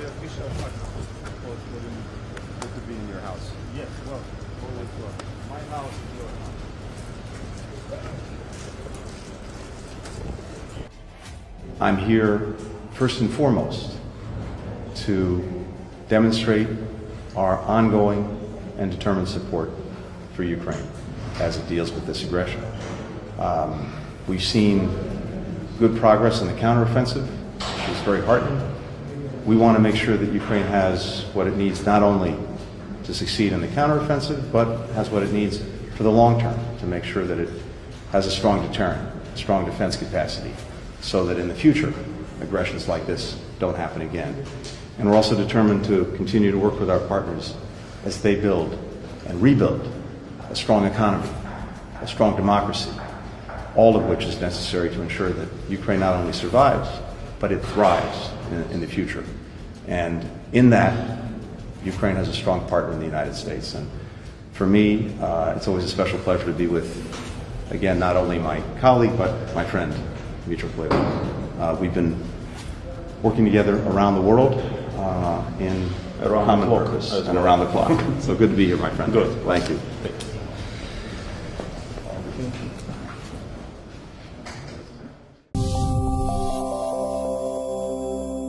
for the Good to be in your house. Yes, well, always well. My house is your house. I'm here first and foremost to demonstrate our ongoing and determined support for Ukraine as it deals with this aggression. Um, we've seen good progress in the counteroffensive, which is very heartening. We want to make sure that Ukraine has what it needs not only to succeed in the counteroffensive, but has what it needs for the long term to make sure that it has a strong deterrent, a strong defense capacity, so that in the future, aggressions like this don't happen again. And we're also determined to continue to work with our partners as they build and rebuild a strong economy, a strong democracy, all of which is necessary to ensure that Ukraine not only survives, but it thrives in, in the future. And in that, Ukraine has a strong partner in the United States. And for me, uh, it's always a special pleasure to be with, again, not only my colleague, but my friend, Dmitry Kuleba. Uh, we've been working together around the world uh, in Around the common clock purpose and well. around the clock. so good to be here, my friend. Good. Thank you. Thank you.